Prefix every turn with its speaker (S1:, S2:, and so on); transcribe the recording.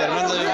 S1: चेअरमॅन तुम्ही